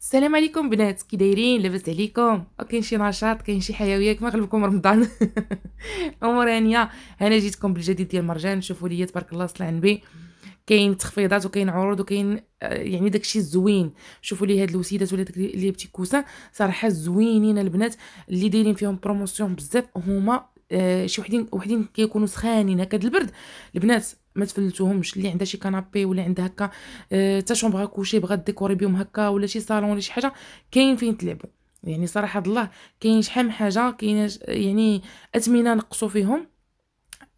السلام عليكم بنات. كي دايرين لاباس عليكم؟ كاين شي نشاط كاين شي حيوية كما غلبكم رمضان. أمور هانية. أنا جيتكم بالجديد ديال مرجان شوفوا ليا تبارك الله صلى النبي. كاين تخفيضات وكاين عروض وكاين آه، يعني داكشي الزوين. شوفوا لي هاد الوسيدات ولا داك les petits coussins صراحة زوينين البنات. اللي دايرين فيهم promotion بزاف هما آه شي وحدين وحدين كيكونوا سخانين هكا البرد. البنات ما تفلتوهمش اللي عندها شي canapé ولا عندها هكا آه، ta chambre à coucher بغات décorer بهم هكا ولا شي صالون ولا شي حاجة كاين فين تلعبوا. يعني صراحة الله كاين شحال من حاجة كاين يعني اثمنه نقصوا فيهم.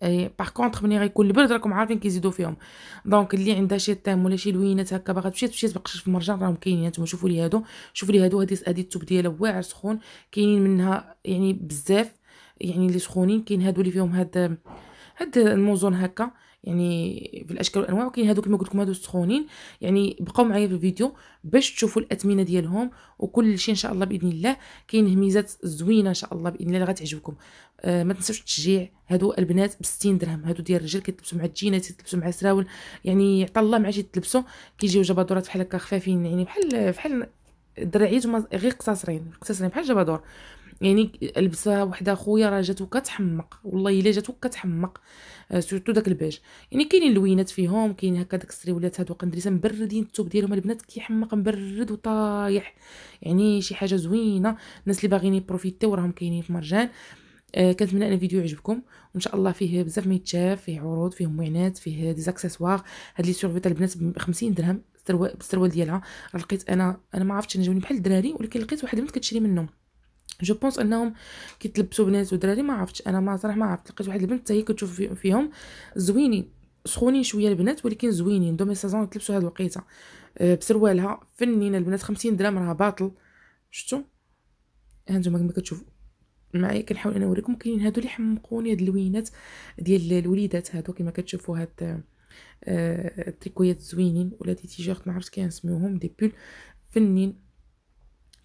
et par contre ملي غيكون البرد راكم عارفين كيزيدوا فيهم. donc اللي عندها شي thème ولا شي لوينات هكا باغا تمشي تمشي تبقش في المرجان راهم كاينين. نتوما شوفوا لي هادو شوفوا لي هادو هادي هادي التوب ديالها واعر سخون كاينين منها يعني بزاف يعني اللي سخونين كاين هادو اللي فيهم هاد هاد الموزون هكا. يعني في الأشكال والأنواع. وكاين هادو كما قلت لكم هادو السخونين يعني بقاو معايا في الفيديو باش تشوفوا الاثمنه ديالهم. وكل شيء إن شاء الله بإذن الله. كاين هميزات زوينة إن شاء الله بإذن الله غتعجبكم. آه ما تنساوش التشجيع هادو البنات ب 60 درهم. هادو ديال الرجال كيتلبسوا مع الجينات كيتلبسوا مع السراول يعني عطا الله ما يتلبسوا. كيجيو جبادورات بحال هكا خفافين يعني بحال بحال الدراعيات غير قصاصرين. قصاصرين بحال جبادور. يعني لبسها وحده خويا راه جاتو كتحمق. والله إلا جاتو كتحمق. آه، surtout داك البيج. يعني كاينين اللوينات فيهم كاين هكا داك السريولات هادو قندريسه مبردين الثوب ديالهم البنات كيحمق مبرد وطايح. يعني شي حاجة زوينة. الناس اللي باغيين يبروفيتيو راهم كاينين في مرجان. آه كنتمنى أن الفيديو يعجبكم. وإن شاء الله فيه بزاف ما يتشاف فيه عروض فيه موينات فيه des accessoires هاد les survêts البنات ب 50 درهم بالسروال ديالها. لقيت أنا أنا ما عرفتش أنا جاوني بحال الدراري ولكن لقيت واحد البنت كتشري منهم. je pense انهم كيتلبسوا بنات ودراري ما عرفتش. أنا ما صراحة ما عرفت. لقيت واحد البنت هي كتشوف فيهم زوينين سخونين شوية البنات ولكن زوينين. demi-saison يتلبسوا هاد الوقيتة. أه بسروالها فنينة البنات خمسين درهم راه باطل. شفتوا هانتوما كما كتشوفوا معايا كنحاول أنا نوريكم. كاينين هادو اللي حمقوني هاد اللوينات ديال الوليدات هادو. كما كتشوفوا هاد آه التريكويات زوينين ولا des t-shirts ما عرفتش كنسميوهم des pulls fins.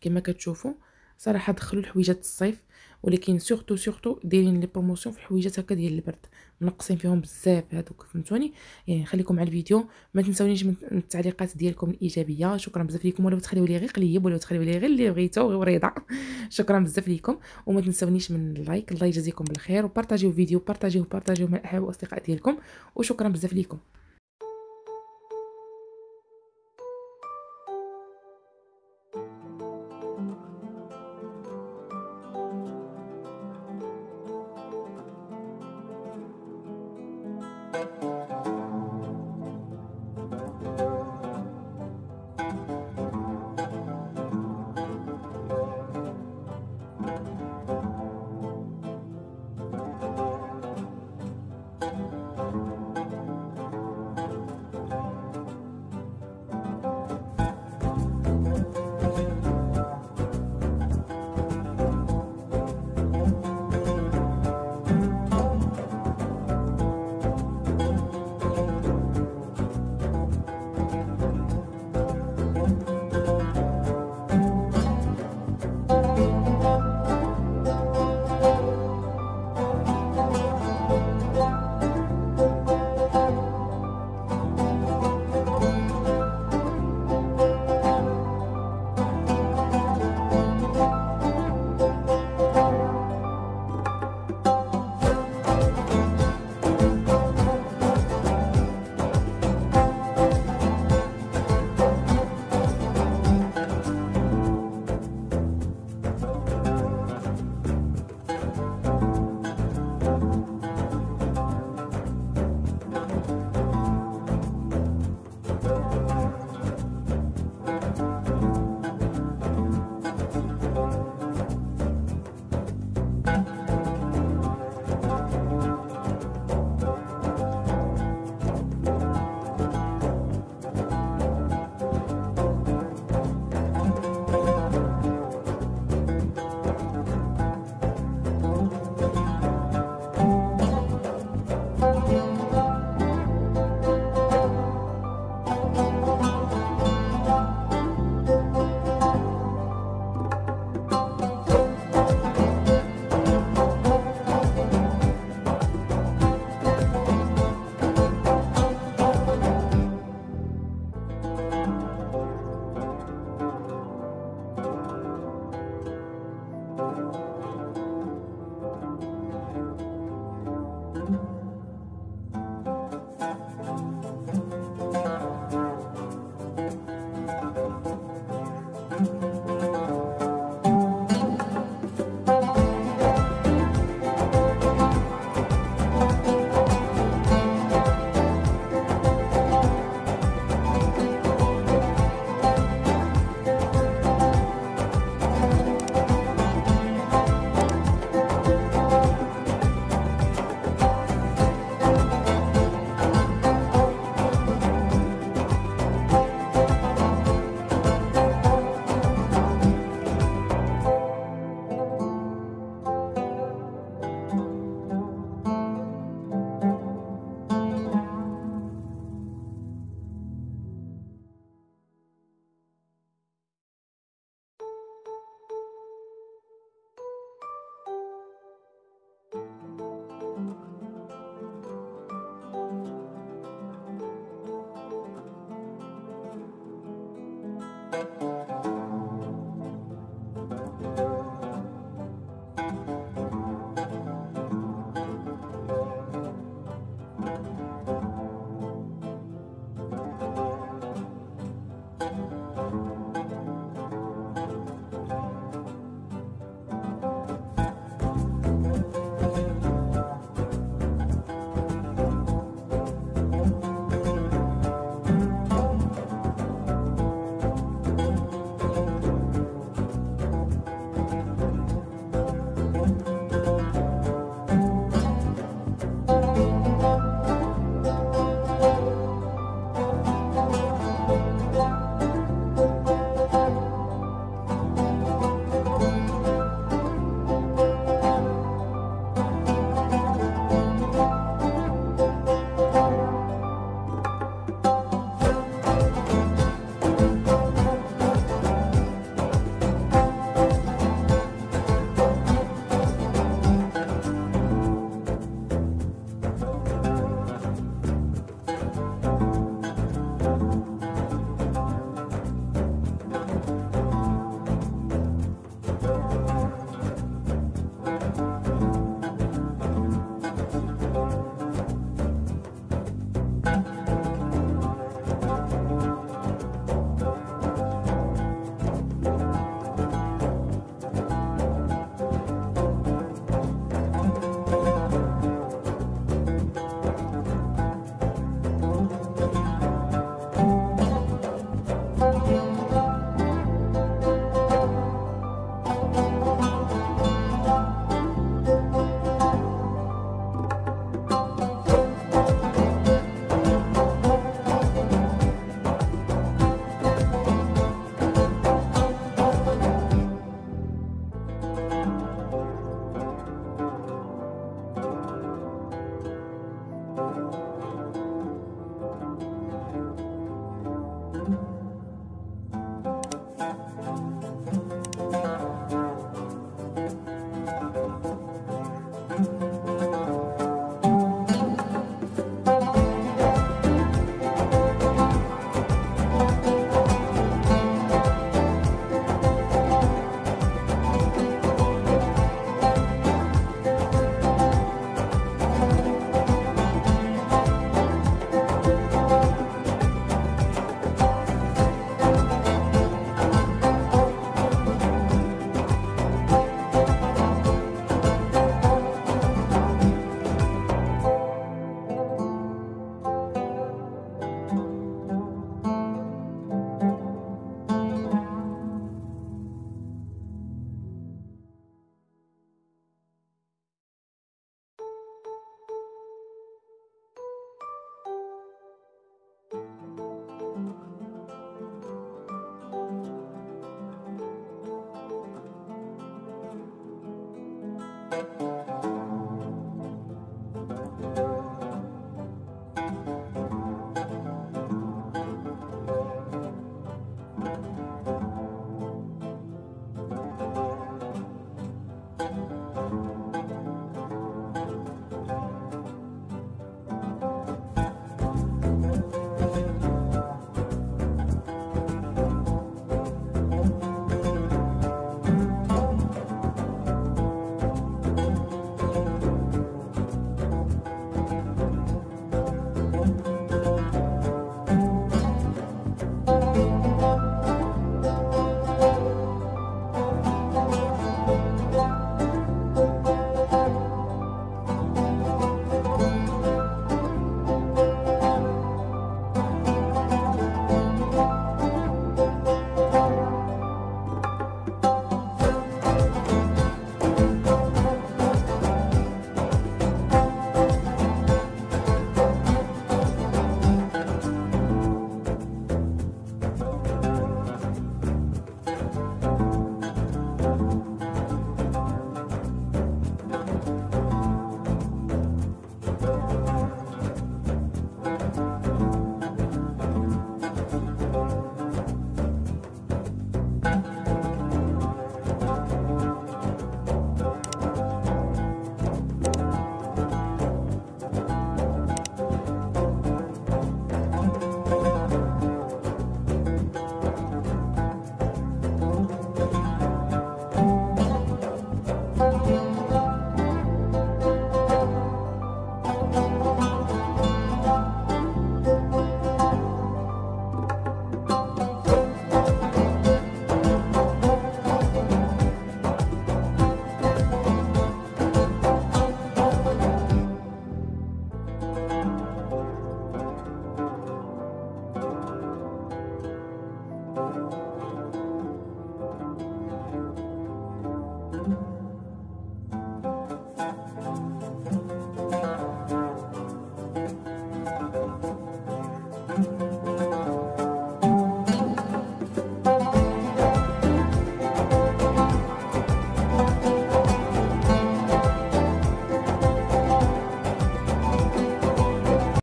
كما كتشوفوا صراحة دخلوا الحويجات الصيف ولكن surtout surtout دايرين les promotions في الحويجات هكا ديال البرد. منقصين فيهم بزاف هذوك فهمتوني؟ يعني خليكم على الفيديو ما تنساونيش من التعليقات ديالكم الإيجابية. شكرا بزاف لكم ولا تخليو لي غير قليب ولا تخليو لي غير اللي بغيتو غير رضا شكرا بزاف لكم وما تنساونيش من ال like الله يجازيكم بالخير وبارطاجيو الفيديو بارطاجيوه بارطاجيوه مع الاحباب والاصدقاء ديالكم وشكرا بزاف لكم